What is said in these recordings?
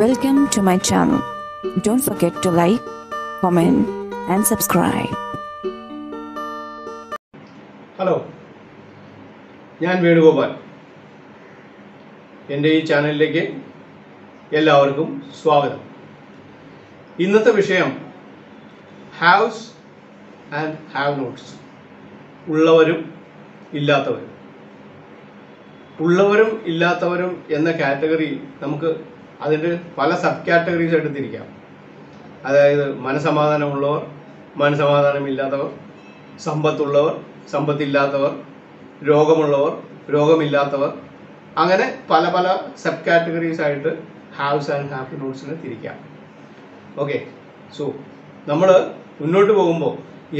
Welcome to my channel. Don't forget to like, comment, and subscribe. Hello ഞാൻ വേണുഗോപാൽ. എന്റെ ഈ ചാനലിലേക്ക് എല്ലാവർക്കും സ്വാഗതം. ഇന്നത്തെ വിഷയം ഹാവ്സ് ആൻഡ് ഹാവ് നോട്ട്സ് ഉള്ളവരും ഇല്ലാത്തവരും. ഉള്ളവരും ഇല്ലാത്തവരും എന്ന കാറ്റഗറി നമുക്ക് അതിന്റെ പല സബ് കാറ്റഗറീസ് എടുത്തിരിക്കാം തിരിക്കാം. അതായത് മനസമാധാനമുള്ളവർ മനസമാധാനമില്ലാത്തവർ സമ്പത്തുള്ളവർ സമ്പത്തില്ലാത്തവർ രോഗമുള്ളവർ രോഗമില്ലാത്തവർ അങ്ങനെ പല പല സബ് കാറ്റഗറീസ് ആയിട്ട് ഹാവ്സ് ആൻഡ് ഹാപ്പി നോട്ട്സിനെ തിരിക്കാം. ഓക്കെ. സോ നമ്മൾ മുന്നോട്ട് പോകുമ്പോൾ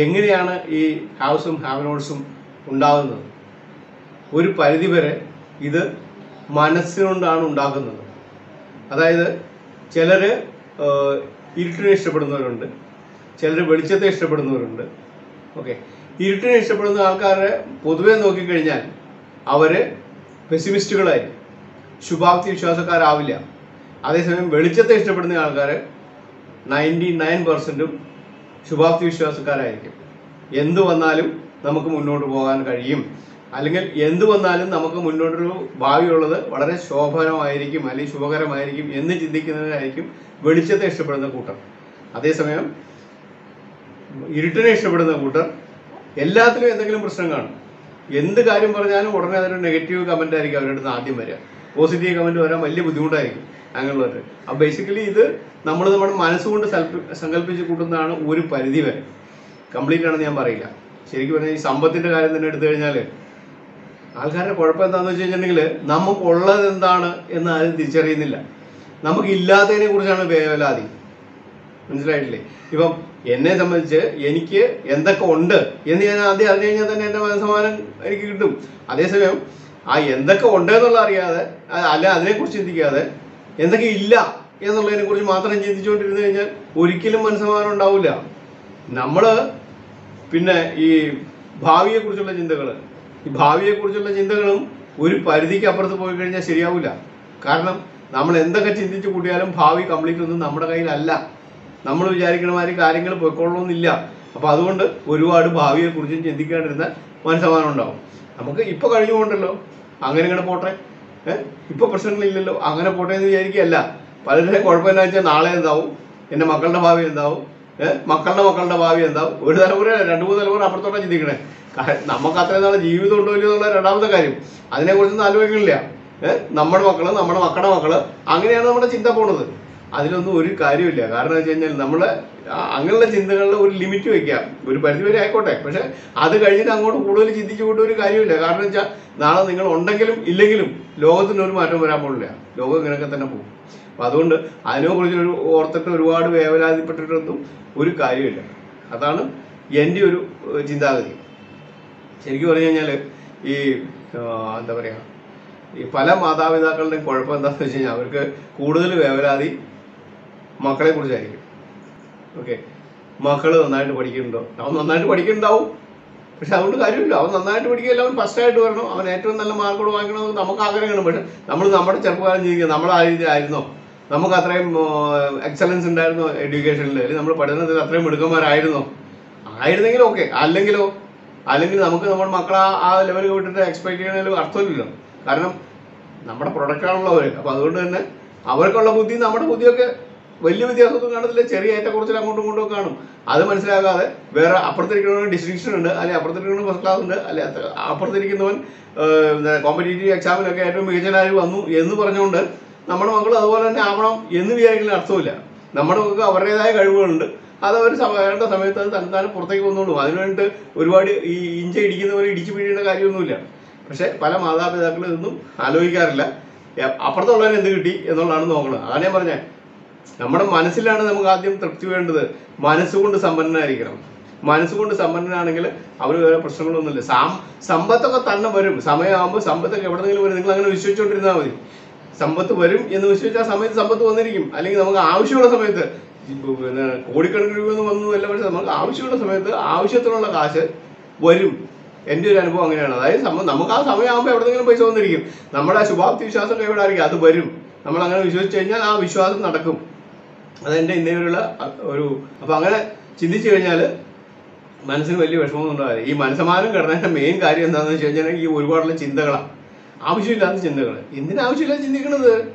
എങ്ങനെയാണ് ഈ ഹാവ്സും ഹാവ് നോട്ട്സും ഉണ്ടാകുന്നത്? ഒരു പരിധിവരെ ഇത് മനസ്സുകൊണ്ടാണ് ഉണ്ടാക്കുന്നത് അതായത് ചിലർ ഇരുട്ടിനെ ഇഷ്ടപ്പെടുന്നവരുണ്ട്. ചിലർ വെളിച്ചത്തെ ഇഷ്ടപ്പെടുന്നവരുണ്ട്. ഓക്കെ. ഇരുട്ടിനെ ഇഷ്ടപ്പെടുന്ന ആൾക്കാരെ പൊതുവെ നോക്കിക്കഴിഞ്ഞാൽ അവർ പെസിമിസ്റ്റുകളായി ശുഭാപ്തി വിശ്വാസക്കാരാവില്ല. അതേസമയം വെളിച്ചത്തെ ഇഷ്ടപ്പെടുന്ന ആൾക്കാർ നയന്റി നയൻ പെർസെന്റും ശുഭാപ്തി വിശ്വാസക്കാരായിരിക്കും. എന്തു വന്നാലും നമുക്ക് മുന്നോട്ട് പോകാൻ കഴിയും. അല്ലെങ്കിൽ എന്തു വന്നാലും നമുക്ക് മുന്നോട്ടൊരു ഭാവിയുള്ളത് വളരെ ശോഭനമായിരിക്കും അല്ലെങ്കിൽ ശുഭകരമായിരിക്കും എന്ന് ചിന്തിക്കുന്നതിനായിരിക്കും വെളിച്ചത്തെ ഇഷ്ടപ്പെടുന്ന കൂട്ടർ. അതേസമയം ഇരുട്ടിനെ ഇഷ്ടപ്പെടുന്ന കൂട്ടർ എല്ലാത്തിലും എന്തെങ്കിലും പ്രശ്നം കാണും. എന്ത് കാര്യം പറഞ്ഞാലും ഉടനെ അതൊരു നെഗറ്റീവ് കമന്റ് ആയിരിക്കും അവരുടെ അടുത്ത് ആദ്യം വരിക. പോസിറ്റീവ് കമന്റ് വരാൻ വലിയ ബുദ്ധിമുട്ടായിരിക്കും അങ്ങനെയുള്ളവർ അപ്പോൾ ബേസിക്കലി ഇത് നമ്മൾ നമ്മുടെ മനസ്സുകൊണ്ട് സങ്കല്പിച്ച് കൂട്ടുന്നതാണ് ഒരു പരിധി വരെ. കംപ്ലീറ്റ് ആണെന്ന് ഞാൻ പറയില്ല. ശരിക്കും പറഞ്ഞാൽ ഈ സമ്പത്തിന്റെ കാര്യം തന്നെ എടുത്തു കഴിഞ്ഞാൽ ആൾക്കാരുടെ കുഴപ്പം എന്താണെന്ന് വെച്ച് കഴിഞ്ഞിട്ടുണ്ടെങ്കിൽ നമുക്കുള്ളത് എന്താണ് എന്ന് ആരും തിരിച്ചറിയുന്നില്ല. നമുക്ക് ഇല്ലാത്തതിനെ കുറിച്ചാണ് വേവലാതി മനസ്സിലായിട്ടില്ലേ? ഇപ്പം എന്നെ സംബന്ധിച്ച് എനിക്ക് എന്തൊക്കെ ഉണ്ട് എന്ന് ഞാൻ ആദ്യം അറിഞ്ഞു കഴിഞ്ഞാൽ തന്നെ എന്റെ മനസ്സമാനം എനിക്ക് കിട്ടും. അതേസമയം ആ എന്തൊക്കെ ഉണ്ട് എന്നുള്ള അറിയാതെ അല്ല അതിനെക്കുറിച്ച് ചിന്തിക്കാതെ എന്തൊക്കെ ഇല്ല എന്നുള്ളതിനെ കുറിച്ച് മാത്രം ചിന്തിച്ചുകൊണ്ടിരുന്നു കഴിഞ്ഞാൽ ഒരിക്കലും മനസ്സമാനം ഉണ്ടാവില്ല. നമ്മൾ പിന്നെ ഈ ഭാവിയെക്കുറിച്ചുള്ള ചിന്തകൾ ഈ ഭാവിയെക്കുറിച്ചുള്ള ചിന്തകളും ഒരു പരിധിക്ക് അപ്പുറത്ത് പോയി കഴിഞ്ഞാൽ ശരിയാവില്ല കാരണം നമ്മൾ എന്തൊക്കെ ചിന്തിച്ചു കൂട്ടിയാലും ഭാവി കംപ്ലീറ്റ് ഒന്നും നമ്മുടെ കയ്യിലല്ല. നമ്മൾ വിചാരിക്കുന്ന മാതിരി കാര്യങ്ങൾ പോയിക്കൊള്ളണമെന്നില്ല അപ്പോൾ അതുകൊണ്ട് ഒരുപാട് ഭാവിയെക്കുറിച്ചും ചിന്തിക്കാണ്ടിരുന്നാൽ മനസ്സമാനം ഉണ്ടാവും. നമുക്ക് ഇപ്പോൾ കഴിഞ്ഞുകൊണ്ടല്ലോ അങ്ങനെ ഇങ്ങനെ പോട്ടെ. ഇപ്പോൾ പ്രശ്നങ്ങളില്ലല്ലോ. അങ്ങനെ പോട്ടെ എന്ന് വിചാരിക്കുകയല്ല. പലരുടെയും കുഴപ്പം വെച്ചാൽ നാളെ എന്താവും? എന്റെ മക്കളുടെ ഭാവി എന്താവും? മക്കളുടെ മക്കളുടെ ഭാവി എന്താ? ഒരു തലമുറ രണ്ട് മൂന്ന് തലമുറ അപ്പുറത്തോട്ടാണ് ചിന്തിക്കണേ. നമുക്ക് അത്രയും നാളെ ജീവിതം ഉണ്ടോ ഇല്ലയോ എന്നുള്ള രണ്ടാമത്തെ കാര്യം. അതിനെക്കുറിച്ചൊന്നും ആലോചിക്കുന്നില്ല നമ്മുടെ മക്കൾ നമ്മുടെ മക്കളുടെ മക്കൾ അങ്ങനെയാണ് നമ്മുടെ ചിന്ത പോണത്. അതിലൊന്നും ഒരു കാര്യമില്ല കാരണം വെച്ച് കഴിഞ്ഞാൽ നമ്മൾ അങ്ങനെയുള്ള ചിന്തകളിൽ ഒരു ലിമിറ്റ് വെക്കാം ഒരു പരിധി വരെ ആയിക്കോട്ടെ. പക്ഷെ അത് കഴിഞ്ഞിട്ട് അങ്ങോട്ട് കൂടുതൽ ചിന്തിച്ചു കൊണ്ട് ഒരു കാര്യമില്ല കാരണം വെച്ചാൽ നാളെ നിങ്ങൾ ഉണ്ടെങ്കിലും ഇല്ലെങ്കിലും ലോകത്തിന് ഒരു മാറ്റം വരാൻ പോകില്ല ലോകം ഇങ്ങനെയൊക്കെ തന്നെ പോകും. അപ്പം അതുകൊണ്ട് അതിനെക്കുറിച്ച് ഒരു ഓർത്തിട്ട് ഒരുപാട് വേവലാതിപ്പെട്ടിട്ടൊന്നും ഒരു കാര്യമില്ല. അതാണ് എന്റെ ഒരു ചിന്താഗതി. ശരിക്കും പറഞ്ഞു കഴിഞ്ഞാൽ ഈ എന്താ പറയുക ഈ പല മാതാപിതാക്കളുടെയും കുഴപ്പം എന്താണെന്ന് വെച്ച് കഴിഞ്ഞാൽ അവർക്ക് കൂടുതൽ വേവലാതി മക്കളെ കുറിച്ചായിരിക്കും ഓക്കെ. മക്കൾ നന്നായിട്ട് പഠിക്കുന്നുണ്ടോ? അവൻ നന്നായിട്ട് പഠിക്കുന്നുണ്ടാവും. പക്ഷെ അതുകൊണ്ട് കാര്യമില്ല. അവൻ നന്നായിട്ട് പഠിക്കുകയില്ല അവൻ ഫസ്റ്റ് ആയിട്ട് വരണം. അവൻ ഏറ്റവും നല്ല മാർക്കോട് വാങ്ങിക്കണമെന്ന് നമുക്ക് ആഗ്രഹമാണ് പക്ഷെ നമ്മൾ നമ്മുടെ ചെറുപ്പകാലം ജീവിക്കുക നമ്മൾ നമുക്ക് അത്രയും എക്സലൻസ് ഉണ്ടായിരുന്നു എഡ്യൂക്കേഷനിൽ അല്ലെങ്കിൽ നമ്മൾ പഠനത്തിൽ അത്രയും മിടുക്കന്മാരായിരുന്നോ. ആയിരുന്നെങ്കിൽ ഓക്കെ അല്ലെങ്കിലോ അല്ലെങ്കിൽ നമുക്ക് നമ്മുടെ മക്കളെ ആ- ലെവലിൽ വിട്ടിട്ട് എക്സ്പെക്ട് ചെയ്യണതിൽ അർത്ഥമില്ലല്ലോ. കാരണം നമ്മുടെ പ്രൊഡക്റ്റാണല്ലോ അവർ അപ്പോൾ അതുകൊണ്ട് തന്നെ അവർക്കുള്ള ബുദ്ധി നമ്മുടെ ബുദ്ധിയൊക്കെ വലിയ വ്യത്യാസമൊന്നും കാണത്തില്ല. ചെറിയ ഏറ്റക്കുറച്ചിൽ അങ്ങോട്ടും ഇങ്ങോട്ടും കാണും. അത് മനസ്സിലാകാതെ വേറെ അപ്പുറത്തിരിക്കുന്നവന് ഡിസ്ട്രിക്ഷൻ ഉണ്ട് അല്ലെങ്കിൽ അപ്പുറത്തിരിക്കുന്നവൻ ഫസ്റ്റ് ക്ലാസ് ഉണ്ട് അല്ലെ അപ്പുറത്തിരിക്കുന്നവൻ കോമ്പറ്റേറ്റീവ് എക്സാമിനൊക്കെ ഏറ്റവും മികച്ചനായി വന്നു എന്ന് പറഞ്ഞുകൊണ്ട് നമ്മുടെ മക്കൾ അതുപോലെ തന്നെ ആവണം എന്ന് വിചാരിക്കുന്ന അർത്ഥമില്ല നമ്മുടെ മക്കൾക്ക് അവരുടേതായ കഴിവുകളുണ്ട്. അത് അവർ വേണ്ട സമയത്ത് അത് തന്നെ പുറത്തേക്ക് വന്നോളൂ. അതിനുവേണ്ടി ഒരുപാട് ഈ ഇഞ്ച ഇടിക്കുന്നവരെ ഇടിച്ചു പിഴിയേണ്ട കാര്യമൊന്നുമില്ല. പക്ഷെ പല മാതാപിതാക്കളും ഇതൊന്നും ആലോചിക്കാറില്ല. അപ്പുറത്തുള്ളവരെ എന്ത് കിട്ടി എന്നുള്ളതാണ് നോക്കുന്നത് അതാണ് ഞാൻ പറഞ്ഞത് നമ്മുടെ മനസ്സിലാണ് നമുക്ക് ആദ്യം തൃപ്തി വേണ്ടത്. മനസ്സുകൊണ്ട് സമ്പന്നനായിരിക്കണം. മനസ്സുകൊണ്ട് സമ്പന്നനാണെങ്കിൽ അവർ വേറെ പ്രശ്നങ്ങളൊന്നുമില്ല. സാം സമ്പത്തൊക്കെ തന്നെ വരും. സമയമാകുമ്പോൾ സമ്പത്തൊക്കെ എവിടെന്നെങ്കിലും വരും. നിങ്ങൾ അങ്ങനെ വിശ്വസിച്ചുകൊണ്ടിരുന്നാൽ മതി. സമ്പത്ത് വരും എന്ന് വിശ്വസിച്ച ആ സമയത്ത് സമ്പത്ത് വന്നിരിക്കും. അല്ലെങ്കിൽ നമുക്ക് ആവശ്യമുള്ള സമയത്ത് പിന്നെ കോടിക്കണക്കിന് രൂപയൊന്നും അല്ല പക്ഷെ നമുക്ക് ആവശ്യമുള്ള സമയത്ത് ആവശ്യത്തിനുള്ള കാശ് വരും. എന്റെ ഒരു അനുഭവം അങ്ങനെയാണ്. അതായത് സമയം നമുക്ക് ആ സമയമാകുമ്പോൾ എവിടെന്നെങ്കിലും പൈസ വന്നിരിക്കും. നമ്മുടെ ശുഭാപ്തി വിശ്വാസം കൈവിടായിരിക്കും അത് വരും. നമ്മൾ അങ്ങനെ വിശ്വസിച്ച് കഴിഞ്ഞാൽ ആ വിശ്വാസം നടക്കും. അതെന്റെ ഇന്നേവരുള്ള ഒരു അപ്പം അങ്ങനെ ചിന്തിച്ചു കഴിഞ്ഞാൽ മനസ്സിന് വലിയ വിഷമമൊന്നും ഉണ്ടാവില്ല. ഈ മനസ്സമാനം കിടന്നതിന്റെ മെയിൻ കാര്യം എന്താണെന്ന് വെച്ച് കഴിഞ്ഞാൽ ഈ ഒരുപാടുള്ള ചിന്തകളാണ്. ആവശ്യമില്ലാത്ത ചിന്തകൾ എന്തിനാവശ്യമില്ലാതെ ചിന്തിക്കുന്നത്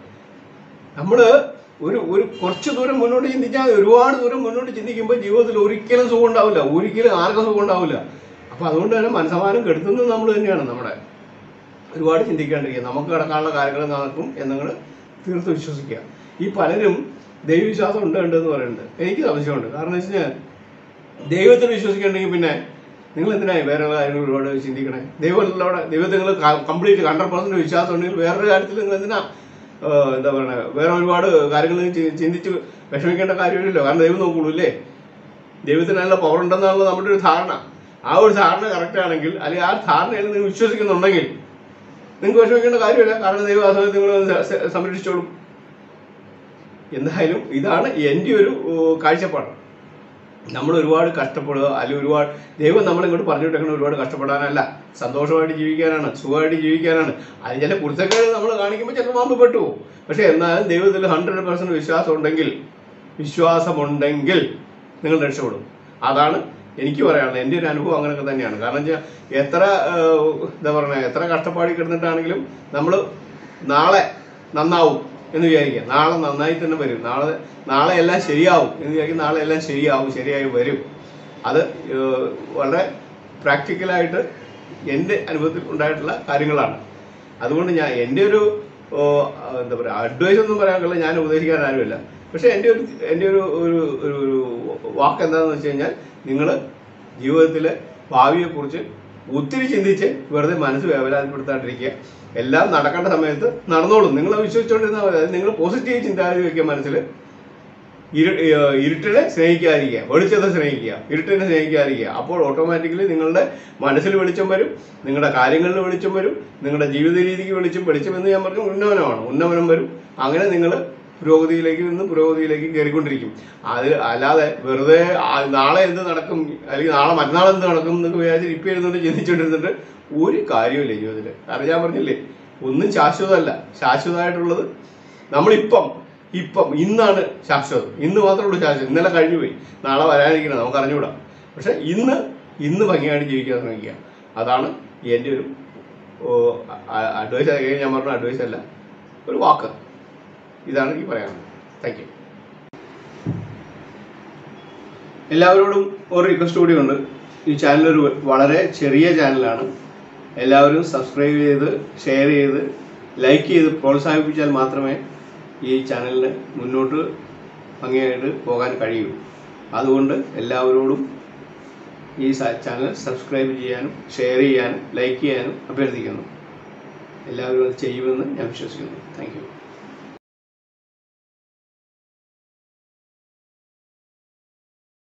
നമ്മൾ ഒരു ഒരു കുറച്ച് ദൂരം മുന്നോട്ട് ചിന്തിച്ചാൽ ഒരുപാട് ദൂരം മുന്നോട്ട് ചിന്തിക്കുമ്പോൾ ജീവിതത്തിൽ ഒരിക്കലും സുഖം ഉണ്ടാവില്ല. ഒരിക്കലും ആർക്കും സുഖം ഉണ്ടാവില്ല. അപ്പോൾ അതുകൊണ്ട് തന്നെ മനസ്സമാനം കെടുത്തുന്നത് നമ്മൾ തന്നെയാണ് നമ്മുടെ. ഒരുപാട് ചിന്തിക്കാണ്ടിരിക്കുക. നമുക്ക് കിടക്കാനുള്ള കാര്യങ്ങൾ നടക്കും എന്നങ്ങൾ തീർത്ത് വിശ്വസിക്കുക. ഈ പലരും ദൈവവിശ്വാസം ഉണ്ട് എന്ന് പറയുന്നുണ്ട്. എനിക്ക് സംശയമുണ്ട്. കാരണം വെച്ച് കഴിഞ്ഞാൽ ദൈവത്തിൽ വിശ്വസിക്കണമെങ്കിൽ പിന്നെ നിങ്ങൾ എന്തിനായി വേറെ കാര്യങ്ങൾ ഒരുപാട് ചിന്തിക്കണേ? ദൈവത്തിലൂടെ ദൈവത്തിൽ നിങ്ങൾ കംപ്ലീറ്റ് ഹൺഡ്രഡ് പെർസെന്റ് വിശ്വാസം ഉണ്ടെങ്കിൽ വേറൊരു കാര്യത്തിൽ നിങ്ങൾ എന്തിനാ എന്താ പറയുക വേറെ ഒരുപാട് കാര്യങ്ങൾ ചിന്തിച്ച് വിഷമിക്കേണ്ട കാര്യമില്ലല്ലോ. കാരണം ദൈവം നോക്കുള്ളൂ അല്ലേ ദൈവത്തിന് നല്ല പവർ ഉണ്ടെന്നുള്ള നമ്മുടെ ഒരു ധാരണ. ആ ഒരു ധാരണ കറക്റ്റ് ആണെങ്കിൽ അല്ലെങ്കിൽ ആ ധാരണയിൽ നിങ്ങൾ വിശ്വസിക്കുന്നുണ്ടെങ്കിൽ നിങ്ങൾക്ക് വിഷമിക്കേണ്ട കാര്യമില്ല. കാരണം ദൈവം ആ സമയത്ത് നിങ്ങൾ സംരക്ഷിച്ചോളും. എന്തായാലും ഇതാണ് എന്റെ ഒരു കാഴ്ചപ്പാട്. നമ്മൾ ഒരുപാട് കഷ്ടപ്പെടുക അല്ലെങ്കിൽ ഒരുപാട് ദൈവം നമ്മൾ ഇങ്ങോട്ട് പറഞ്ഞു വിട്ടേക്കുന്നത് ഒരുപാട് കഷ്ടപ്പെടാനല്ല. സന്തോഷമായിട്ട് ജീവിക്കാനാണ് സുഖമായിട്ട് ജീവിക്കാനാണ്. അത് ചില കുറിച്ചൊക്കെ നമ്മൾ കാണിക്കുമ്പോൾ ചിലപ്പോൾ നമ്മൾ പെട്ടുപോകും പക്ഷേ എന്നാലും ദൈവത്തിൽ ഹൺഡ്രഡ് പെർസെന്റ് വിശ്വാസം ഉണ്ടെങ്കിൽ വിശ്വാസമുണ്ടെങ്കിൽ നിങ്ങൾ രക്ഷപ്പെടും. അതാണ് എനിക്ക് പറയാനുള്ളത്. എന്റെ ഒരു അനുഭവം അങ്ങനെയൊക്കെ തന്നെയാണ്. കാരണം വെച്ചാൽ എത്ര എന്താ പറയുക എത്ര കഷ്ടപ്പാടി കിടന്നിട്ടാണെങ്കിലും നമ്മൾ നാളെ നന്നാവും. എന്ന് വിചാരിക്കുക. നാളെ നന്നായി തന്നെ വരും. നാളെ നാളെ എല്ലാം ശരിയാവും എന്ന് വിചാരിക്കും നാളെ എല്ലാം ശരിയാവും ശരിയായി വരും. അത് വളരെ പ്രാക്ടിക്കലായിട്ട് എന്റെ അനുഭവത്തിൽ ഉണ്ടായിട്ടുള്ള കാര്യങ്ങളാണ്. അതുകൊണ്ട് ഞാൻ എന്റെ ഒരു എന്താ പറയുക അഡ്വൈസ് ഒന്നും പറയാൻ കഴിയില്ല. ഞാൻ ഉപദേശിക്കാൻ ആരുമില്ല. പക്ഷേ എന്റെ ഒരു എന്റെ ഒരു ഒരു ഒരു വാക്ക് എന്താണെന്ന് വെച്ച് കഴിഞ്ഞാൽ നിങ്ങൾ ജീവിതത്തിലെ ഭാവിയെക്കുറിച്ച് ഒത്തിരി ചിന്തിച്ച് വെറുതെ മനസ്സ് വേവലാതിപ്പെടുത്താണ്ടിരിക്കുക. എല്ലാം നടക്കേണ്ട സമയത്ത് നടന്നോളും. നിങ്ങൾ വിശ്വസിച്ചുകൊണ്ടിരുന്നാൽ മതി. അതായത് നിങ്ങൾ പോസിറ്റീവ് ചിന്താഗതി മനസ്സിൽ. ഇരു ഇരുട്ടിനെ സ്നേഹിക്കാതിരിക്കുക. വെളിച്ചത്തെ സ്നേഹിക്കുക. ഇരുട്ടിനെ സ്നേഹിക്കാതിരിക്കുക. അപ്പോൾ ഓട്ടോമാറ്റിക്കലി നിങ്ങളുടെ മനസ്സിൽ വെളിച്ചം വരും നിങ്ങളുടെ കാര്യങ്ങളിൽ വെളിച്ചം വരും നിങ്ങളുടെ ജീവിത രീതിക്ക് വെളിച്ചം വെളിച്ചം എന്ന് ഞാൻ പറഞ്ഞു ഉന്നമനമാണ്. ഉന്നമനം വരും. അങ്ങനെ നിങ്ങൾ പുരോഗതിയിലേക്ക് നിന്നും പുരോഗതിയിലേക്ക് കയറിക്കൊണ്ടിരിക്കും. അത് അല്ലാതെ വെറുതെ നാളെ എന്ത് നടക്കും അല്ലെങ്കിൽ നാളെ മറ്റന്നാൾ എന്ത് നടക്കും എന്നൊക്കെ വിചാരിച്ച് ഇപ്പം ഇരുന്നിട്ട് ചിന്തിച്ചുകൊണ്ടിരുന്നിട്ട് ഒരു കാര്യമില്ല ജീവിതത്തിൽ കാരണം ഞാൻ പറഞ്ഞില്ലേ ഒന്നും ശാശ്വതമല്ല. ശാശ്വതമായിട്ടുള്ളത് നമ്മളിപ്പം ഇപ്പം ഇന്നാണ് ശാശ്വതം. ഇന്ന് മാത്രമേ ഉള്ളൂ ശാശ്വതം. ഇന്നലെ കഴിഞ്ഞു പോയി. നാളെ വരാനിരിക്കണം നമുക്ക് അറിഞ്ഞുകൂടാ. പക്ഷെ ഇന്ന് ഇന്ന് ഭംഗിയായിട്ട് ജീവിക്കാൻ ശ്രമിക്കുക. അതാണ് എന്റെ ഒരു അഡ്വൈസ് ഞാൻ പറഞ്ഞ അഡ്വൈസ് അല്ല ഒരു വാക്ക്. ഇതാണ് എനിക്ക് പറയാനുള്ളത്. താങ്ക് യു എല്ലാവരോടും ഒരു റിക്വസ്റ്റ് ഉണ്ട്. ഈ ചാനൽ ഒരു വളരെ ചെറിയ ചാനലാണ് എല്ലാവരും സബ്സ്ക്രൈബ് ചെയ്ത് ഷെയർ ചെയ്ത് ലൈക്ക് ചെയ്ത് പ്രോത്സാഹിപ്പിച്ചാൽ മാത്രമേ ഈ ചാനലിന് മുന്നോട്ട് ഭംഗിയായിട്ട് പോകാൻ കഴിയൂ. അതുകൊണ്ട് എല്ലാവരോടും ഈ ചാനൽ സബ്സ്ക്രൈബ് ചെയ്യാനും ഷെയർ ചെയ്യാനും ലൈക്ക് ചെയ്യാനും അഭ്യർത്ഥിക്കുന്നു. എല്ലാവരും അത് ചെയ്യുമെന്ന് ഞാൻ വിശ്വസിക്കുന്നു. താങ്ക്